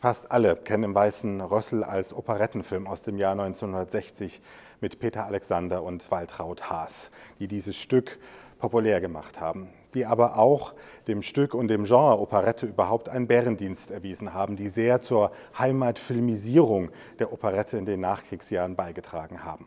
Fast alle kennen im Weißen Rössel als Operettenfilm aus dem Jahr 1960 mit Peter Alexander und Waltraud Haas, die dieses Stück populär gemacht haben, die aber auch dem Stück und dem Genre Operette überhaupt einen Bärendienst erwiesen haben, die sehr zur Heimatfilmisierung der Operette in den Nachkriegsjahren beigetragen haben.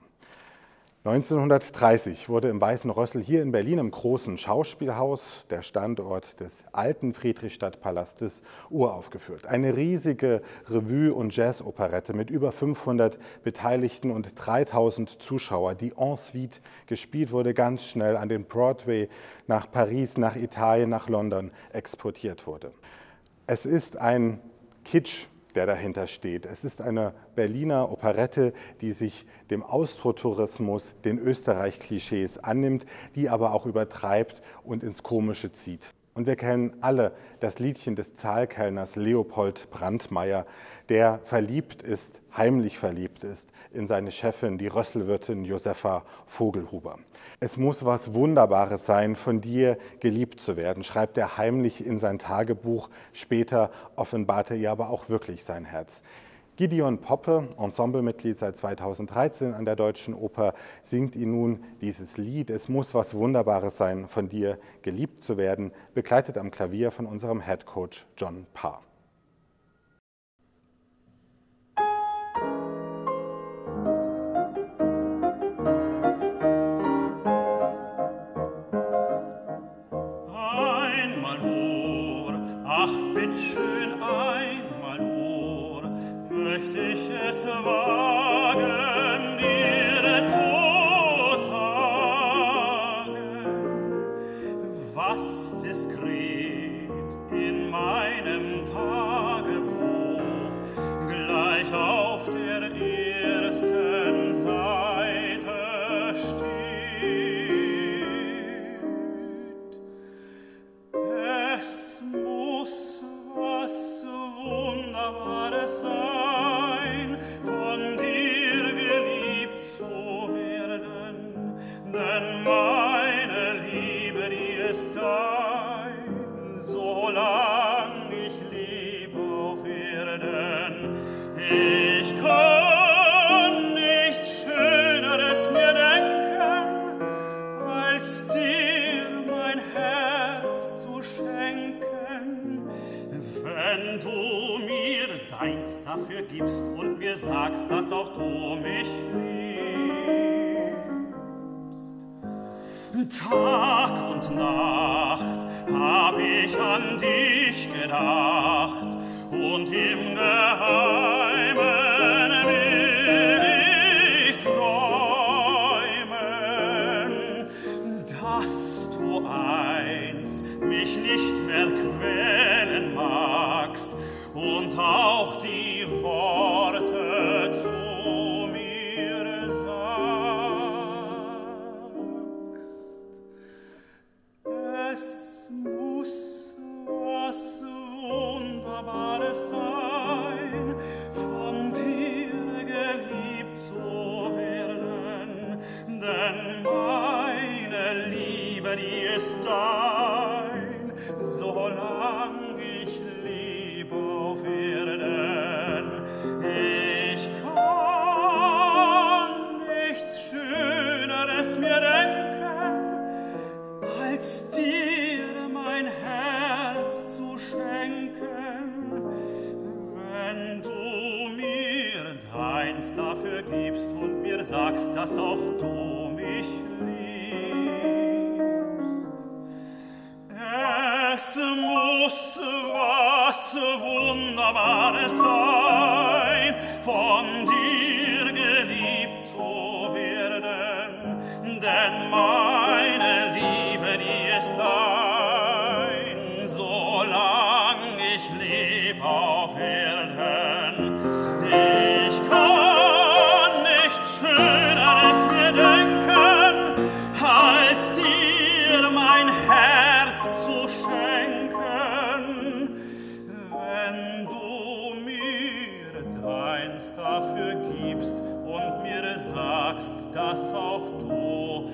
1930 wurde im Weißen Rössel hier in Berlin im großen Schauspielhaus, der Standort des alten Friedrichstadtpalastes, uraufgeführt. Eine riesige Revue- und Jazzoperette mit über 500 Beteiligten und 3000 Zuschauer, die en suite gespielt wurde, ganz schnell an den Broadway nach Paris, nach Italien, nach London exportiert wurde. Es ist ein Kitsch der dahinter steht. Es ist eine Berliner Operette, die sich dem Austrotourismus, den Österreich-Klischees annimmt, die aber auch übertreibt und ins Komische zieht. Und wir kennen alle das Liedchen des Zahlkellners Leopold Brandmeier, der verliebt ist, heimlich verliebt ist in seine Chefin, die Rösselwirtin Josefa Vogelhuber. Es muss was Wunderbares sein, von dir geliebt zu werden, schreibt er heimlich in sein Tagebuch. Später offenbart er ihr aber auch wirklich sein Herz. Gideon Poppe, Ensemblemitglied seit 2013 an der Deutschen Oper, singt ihn nun dieses Lied. Es muss was Wunderbares sein, von dir geliebt zu werden, begleitet am Klavier von unserem Head Coach John Parr. Einmal nur, ach bitteschön, nur, möcht ich es wagen, dir zu sagen, was diskret in meinem Tagebuch gleich auf der ersten Seite steht. Es muss was Wunderbares sein, es dein, solang ich lebe auf Erden. Ich kann nichts Schöneres mir denken, als dir mein Herz zu schenken. Wenn du mir deins dafür gibst und mir sagst, dass auch du mich liebst, Tag und Nacht hab ich an dich gedacht. Und im Geheimen will ich träumen, dass du einst mich nicht mehr quälen magst. Und auch die Worte meine Liebe, die ist dein, solang ich dass auch du mich liebst. Es muss was Wunderbares sein, deins dafür gibst und mir sagst, dass auch du